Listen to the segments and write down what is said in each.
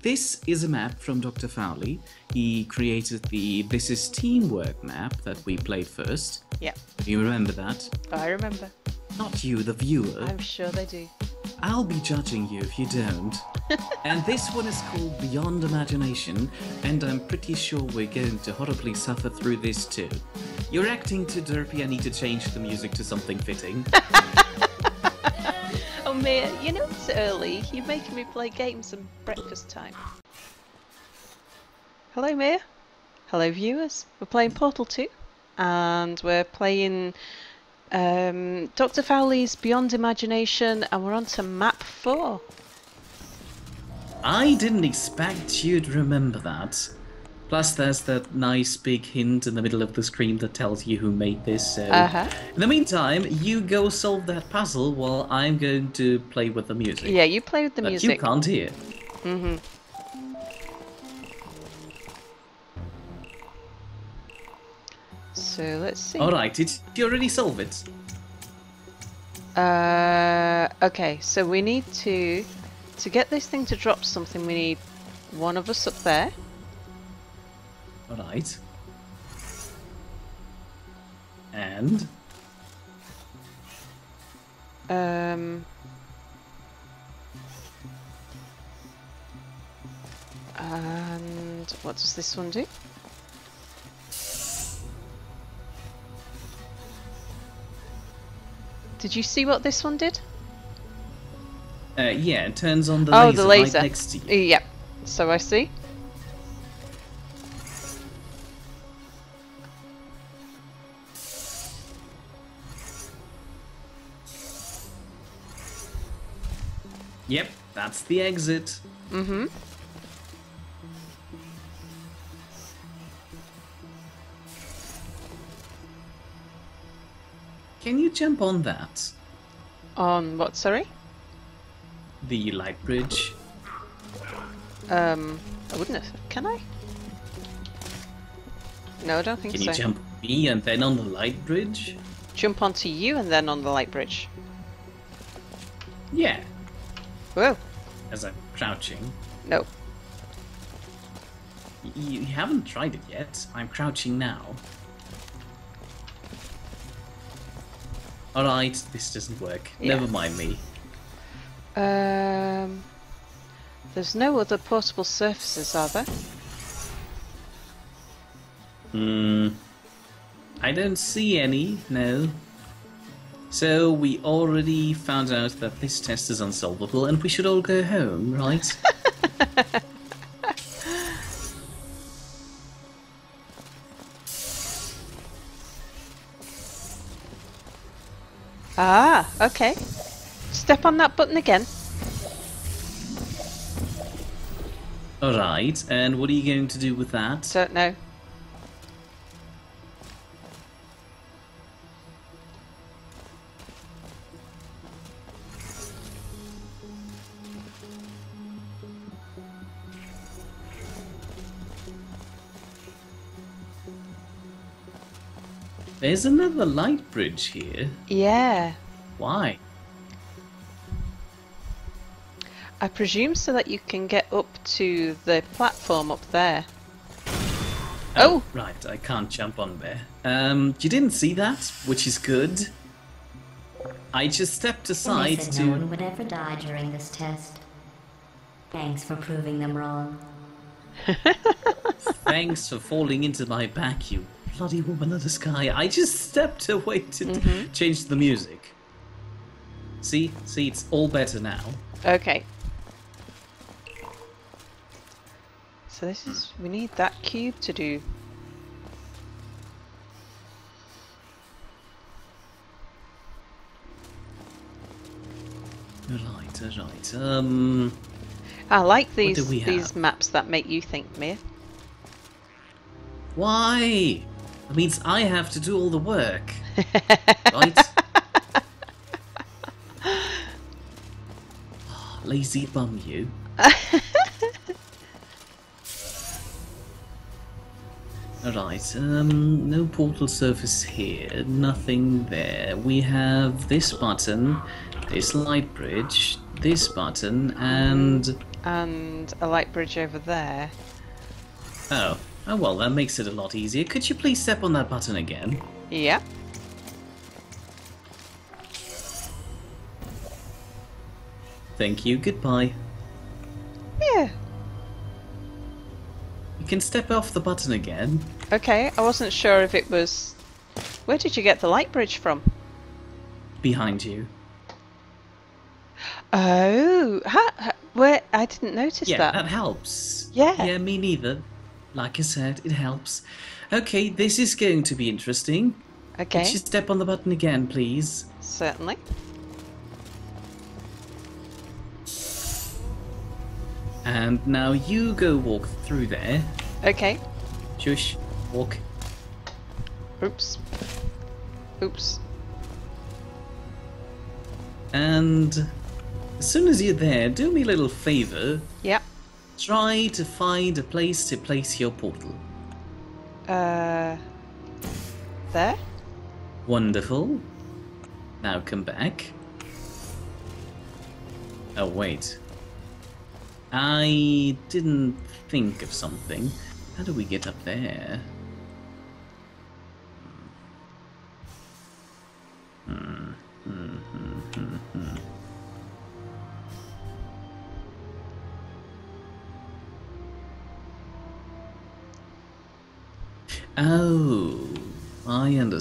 This is a map from Dr. Fauli. He created the This is Teamwork map that we played first. Yeah, Do you remember that? I remember. Not you, the viewer. I'm sure they do. I'll be judging you if you don't. and this one is called Beyond Imagination, and I'm pretty sure we're going to horribly suffer through this too. You're acting too derpy, I need to change the music to something fitting. You know it's early. You're making me play games and breakfast time. Hello, Mere. Hello, viewers. We're playing Portal 2, and we're playing um, Dr. Fauli's Beyond Imagination, and we're on to map 4. I didn't expect you'd remember that. Plus, there's that nice big hint in the middle of the screen that tells you who made this. So, Uh-huh. in the meantime, you go solve that puzzle while I'm going to play with the music. Yeah, you play with the that music. you can't hear. Mm-hmm. So let's see. All right, did you already solve it? Uh, okay, so we need to to get this thing to drop something. We need one of us up there. All right. And Um. And what does this one do? Did you see what this one did? uh, yeah, it turns on the oh, laser, the laser. right next to you. Yep. So I see. That's the exit. Mm-hmm. Can you jump on that? On what? Sorry. The light bridge. Um. I wouldn't. Have, can I? No, I don't think Can so. Can you jump me and then on the light bridge? Jump onto you and then on the light bridge. Yeah, Whoa. As I'm crouching. No. Y- You haven't tried it yet. I'm crouching now. Alright, this doesn't work. Yeah. Never mind me. Um. There's no other portable surfaces, are there? Hmm. I don't see any, no. So we already found out that this test is unsolvable and we should all go home, right? Ah, okay. Step on that button again. Alright, and what are you going to do with that? Don't know. There's another light bridge here. Yeah. Why? I presume so that you can get up to the platform up there. Oh! Right, I can't jump on there. Um, you didn't see that, which is good. I just stepped They aside said no one to. would ever die during this test. Thanks for proving them wrong. Thanks for falling into my back, you bloody woman of the sky. I just stepped away to Mm-hmm. change the music. See? See, it's all better now. Okay. So this is... We need that cube to do... Right, alright. Um, I like these these maps that make you think, Mere. why? That means I have to do all the work. right? Lazy bum, you. Alright, um, no portal surface here, nothing there. We have this button, this light bridge, this button, and and a light bridge over there. Oh. Well, that makes it a lot easier. Could you please step on that button again? Yeah. Thank you, goodbye. Yeah. You can step off the button again. Okay, I wasn't sure if it was. Where did you get the light bridge from? Behind you. Oh, ha, ha, where? I didn't notice Yeah, that. that helps. Yeah. Yeah, me neither. Like I said, it helps. Okay, this is going to be interesting. Okay, Could you step on the button again, please? certainly. And now you go walk through there. Okay. Shush. Walk. Oops. Oops. And as soon as you're there, do me a little favor. Yep. Try to find a place to place your portal. Uh. There. Wonderful. Now come back. Oh, wait. I didn't think of something. How do we get up there?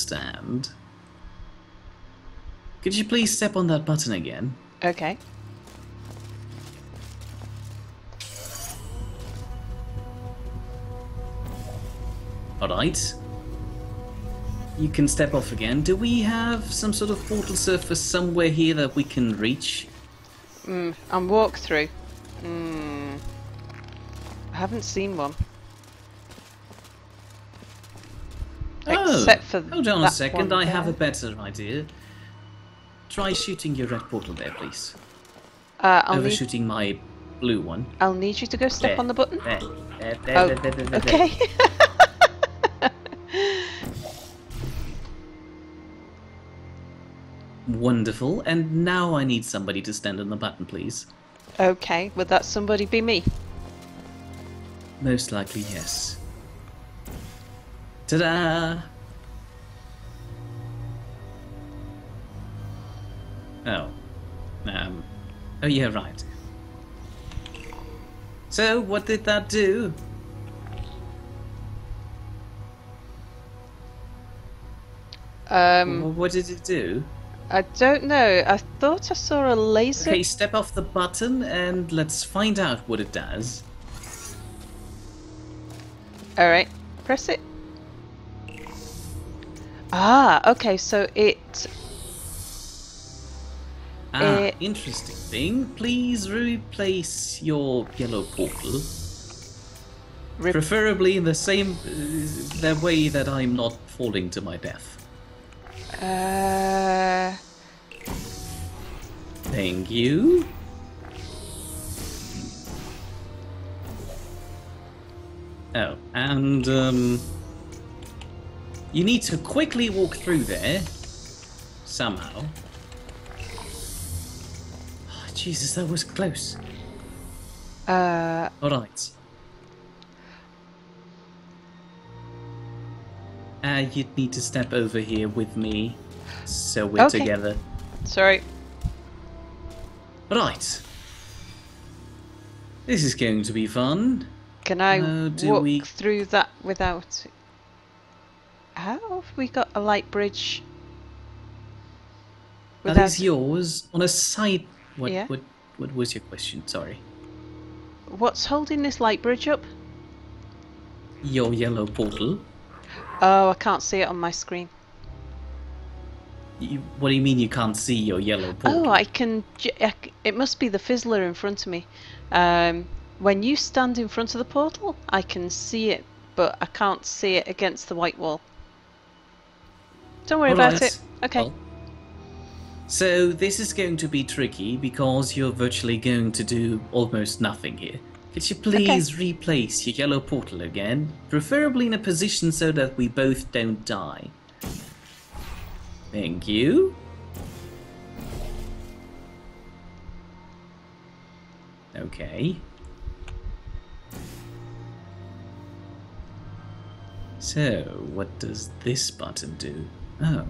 Understand. Could you please step on that button again? Okay. Alright. You can step off again. Do we have some sort of portal surface somewhere here that we can reach? Mm, and walk through. Mm. I haven't seen one. Except for hold on a second. I have a better idea. Try shooting your red portal there, please. Uh, I'll, need, Overshooting my blue one. I'll need you to go step There, on the button. There, there, there, Oh, there, there, there, there. okay. Wonderful. And now I need somebody to stand on the button, please. okay, would that somebody be me? Most likely, yes. Ta-da! Oh. Um. Oh, yeah, right. So, what did that do? Um, What did it do? I don't know. I thought I saw a laser. Okay, step off the button and let's find out what it does. All right, press it. Ah, okay. So it. Ah, Eh. interesting thing. Please replace your yellow portal. Preferably in the same uh, the way that I'm not falling to my death. uh, Thank you. Oh, and um, you need to quickly walk through there somehow. Jesus, that was close. uh, All right. Uh, you'd need to step over here with me, so we're Okay. together. sorry. Right. This is going to be fun. Can I Uh, walk we- through that without? How have we got a light bridge? That Without is yours on a side. What, Yeah. what, what was your question? Sorry. what's holding this light bridge up? Your yellow portal. Oh, I can't see it on my screen. You, what do you mean you can't see your yellow portal? Oh, I can. j- I c- It must be the fizzler in front of me. Um, when you stand in front of the portal, I can see it, but I can't see it against the white wall. Don't worry about Alright. it. Okay. Well, so this is going to be tricky because you're virtually going to do almost nothing here. Could you please replace your yellow portal again? Preferably in a position so that we both don't die. Thank you. Okay. So, what does this button do? Oh.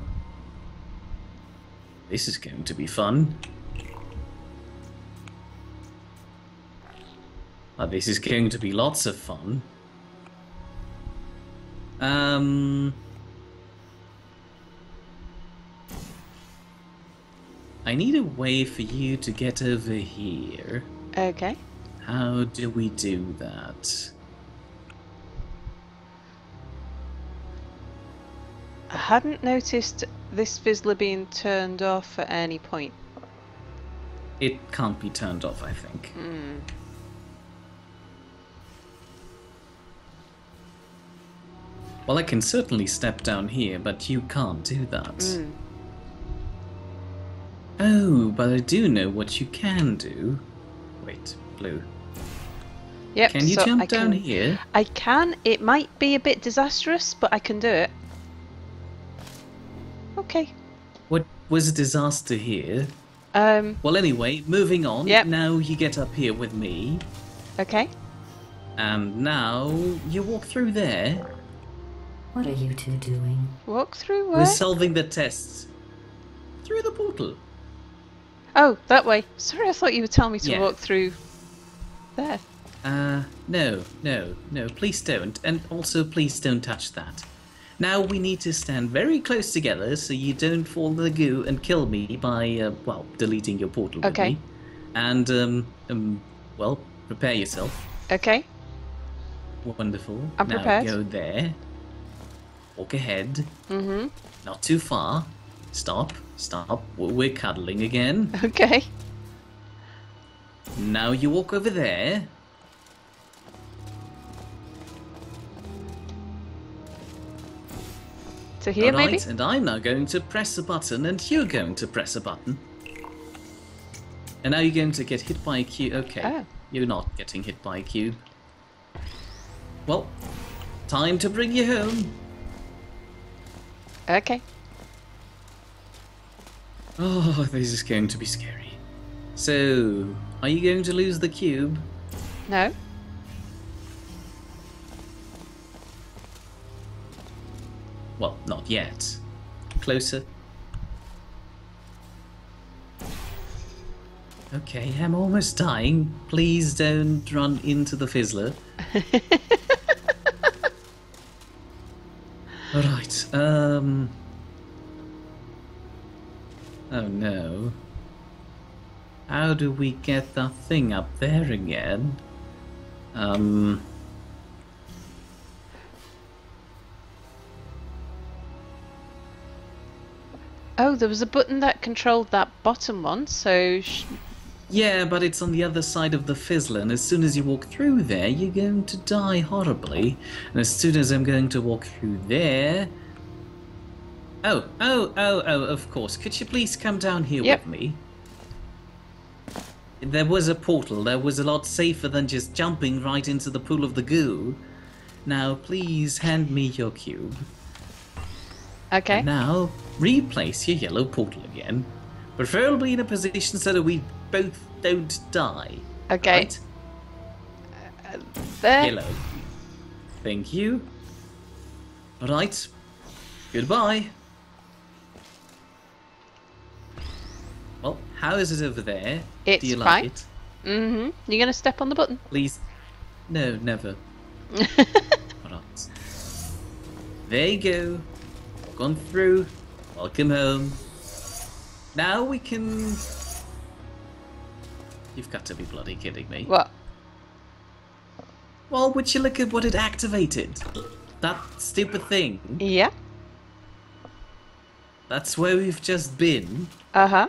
This is going to be fun. Oh, this is going to be lots of fun. Um... I need a way for you to get over here. Okay. How do we do that? I hadn't noticed this fizzler being turned off at any point. It can't be turned off, I think. Hmm. Well, I can certainly step down here, but you can't do that. Mm. Oh, but I do know what you can do. Wait, blue. Yep. Can you so jump I down can, here? I can. It might be a bit disastrous, but I can do it. Okay. What was a disaster here? Um. Well, anyway, moving on. Yep. Now you get up here with me, Okay. and now you walk through there. What are you two doing? Walk through We're solving the tests through the portal. Oh, that way. Sorry, I thought you were telling me to Yeah. walk through there. Uh, no, no, no, please don't. And also, please don't touch that. Now we need to stand very close together so you don't fall in the goo and kill me by, uh, well, deleting your portal Okay. me. And, um, um, well, prepare yourself. Okay. Wonderful. I'm now prepared. go there. Walk ahead. Mm-hmm. Not too far. Stop. Stop. We're cuddling again. Okay. Now you walk over there. To here, Alright, maybe? and I'm now going to press a button, and you're going to press a button. And now you're going to get hit by a cube. Okay, Oh. you're not getting hit by a cube. Well, time to bring you home. Okay. Oh, this is going to be scary. So, are you going to lose the cube? No. Well, not yet. Closer. Okay, I'm almost dying. Please don't run into the fizzler. Alright, um. Oh no. How do we get that thing up there again? Um. Oh, there was a button that controlled that bottom one, so sh- Yeah, but it's on the other side of the fizzler, and as soon as you walk through there, you're going to die horribly. And as soon as I'm going to walk through there. Oh, oh, oh, oh, of course. Could you please come down here Yep. with me? There was a portal. That was a lot safer than just jumping right into the pool of the goo. Now, please hand me your cube. Okay. And now, replace your yellow portal again. Preferably in a position so that we both don't die. Okay. Right? There. Yellow. Thank you. Alright. Goodbye. Well, how is it over there? It's Do you fine. like it? Mm-hmm. You're gonna step on the button. Please. No, never. Alright. There you go. Gone through. Welcome home. Now we can. You've got to be bloody kidding me. What? Well, would you look at what it activated? That stupid thing. Yeah. That's where we've just been. Uh huh.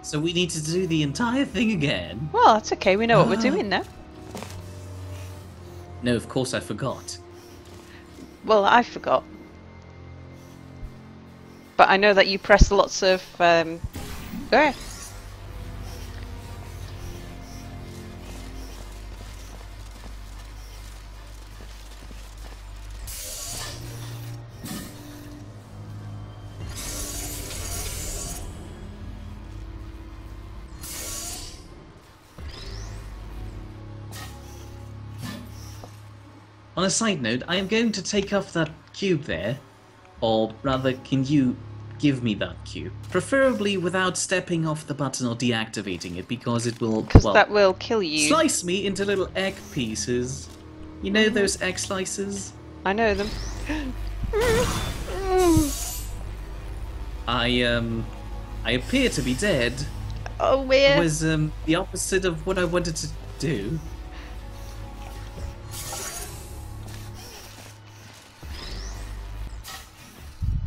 So we need to do the entire thing again. Well, that's okay. We know what we're Ah. doing now. No, of course I forgot. Well, I forgot. But I know that you press lots of. Um, ahead. On a side note, I am going to take off that cube there or rather, can you give me that cue? Preferably without stepping off the button or deactivating it, because it will, Because well, that will kill you. slice me into little egg pieces. You know those egg slices? I know them. I, um, I appear to be dead. Oh, It weird. was, um, the opposite of what I wanted to do.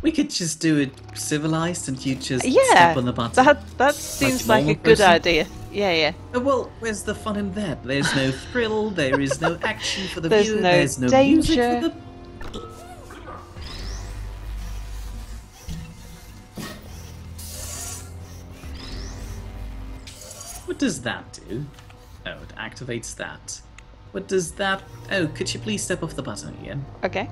We could just do it civilized and you just yeah, step on the button. that that seems like, a normal good person. idea. Yeah, yeah. Uh, Well, where's the fun in that? There's no thrill, there is no action for the There's viewer, no there's no music danger. for the... What does that do? Oh, it activates that. What does that... Oh, could you please step off the button again? Okay.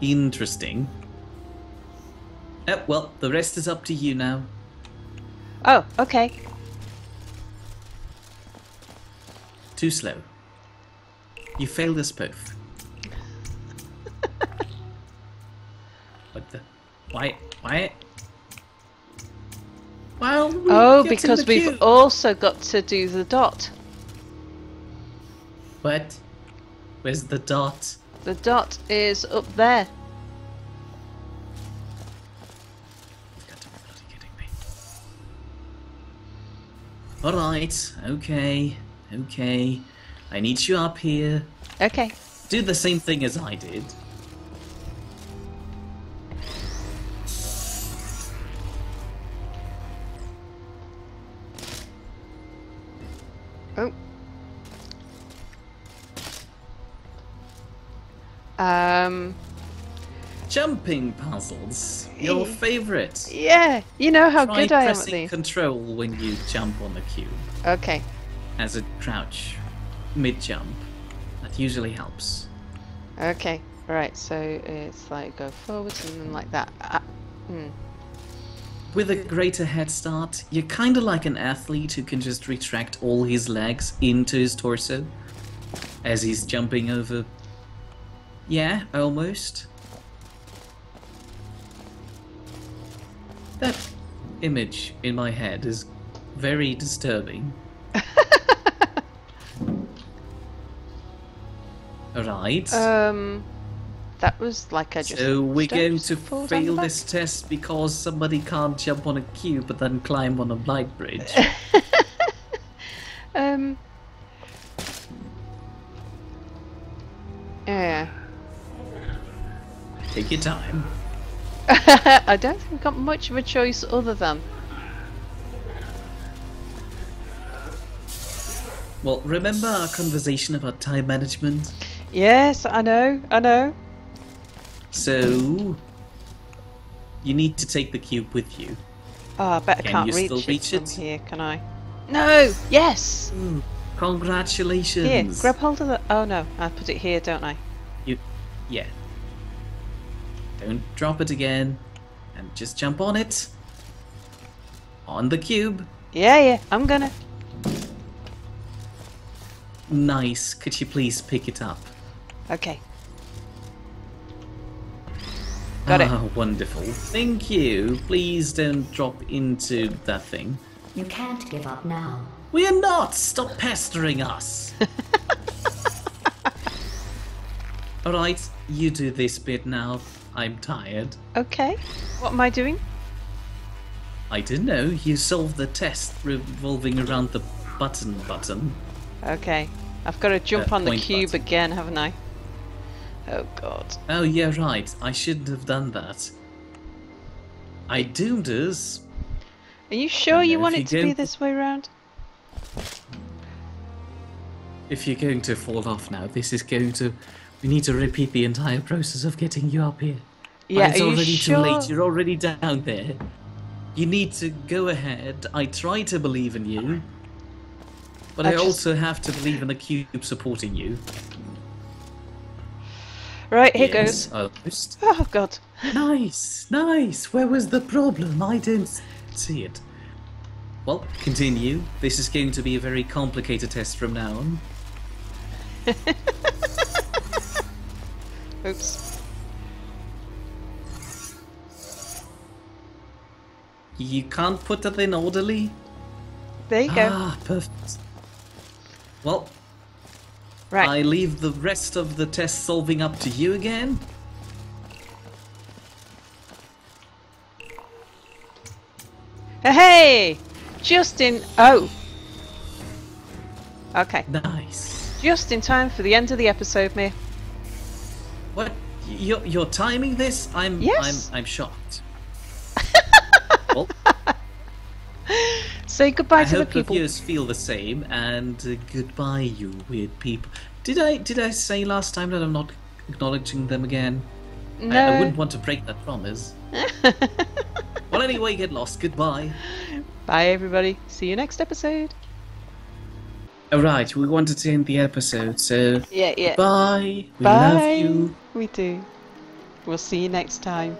Interesting. Oh, well, the rest is up to you now. Oh, okay. Too slow. You failed us both. what the? Why? Why? Well, we Oh, because we've queue. also got to do the dot. What? Where's the dot? The dot is up there. You've got to be bloody kidding me. Alright, okay, okay. I need you up here. Okay. Do the same thing as I did. Um. Jumping puzzles. Your favorite. Yeah. You know how Try good I am at pressing these. control when you jump on the cube Okay. as a crouch mid jump. That usually helps. Okay. Right. So it's like go forwards and then like that. Ah, hmm. With a greater head start, you're kind of like an athlete who can just retract all his legs into his torso as he's jumping over. Yeah, almost. That image in my head is very disturbing. Alright. Um. That was like I just. So we're going to forward on the fail this test because somebody can't jump on a cube but then climb on a light bridge. Um. Yeah. Take your time. I don't think I've got much of a choice other than. Well, remember our conversation about time management? Yes, I know, I know. So you need to take the cube with you. Oh, I bet I Can can't reach, still it reach it? here, can I? No! Yes! Ooh, congratulations. Here, grab hold of the. Oh no, I put it here, don't I? You, yeah. Don't drop it again, and just jump on it. On the cube. Yeah, yeah, I'm gonna. Nice. Could you please pick it up? Okay. Got it. ah, wonderful. Thank you. Please don't drop into that thing. You can't give up now. We are not! Stop pestering us! Alright, you do this bit now. I'm tired. Okay. What am I doing? I didn't know you solved the test revolving around the button button. Okay. I've got to jump Uh, on the cube button. again, haven't I? Oh god. Oh, yeah, right. I shouldn't have done that. I doomed us. Are you sure you want it to be this way round? If you're going to fall off now, this is going to. We need to repeat the entire process of getting you up here. But Yeah, it's are you already sure? too late. You're already down there. You need to go ahead. I try to believe in you. But I I, just- also have to believe in the cube supporting you. Right, here Yes, goes. almost. Oh god. Nice, nice. Where was the problem? I didn't see it. Well, continue. This is going to be a very complicated test from now on. Oops. You can't put that in orderly? There you go. Ah, perfect. Well, right. I leave the rest of the test solving up to you again. Hey! Just in. Oh! Okay. Nice. Just in time for the end of the episode, me. You're, you're timing this? I'm Yes. I'm I'm shocked. well, Say goodbye I to the hope the people. viewers feel the same, and uh, goodbye, you weird people. Did I did I say last time that I'm not acknowledging them again? I, No. I wouldn't want to break that promise. well, anyway, get lost. Goodbye. Bye, everybody. See you next episode. All right, we wanted to end the episode, so Yeah, yeah. bye. We Bye. love you. We do. We'll see you next time.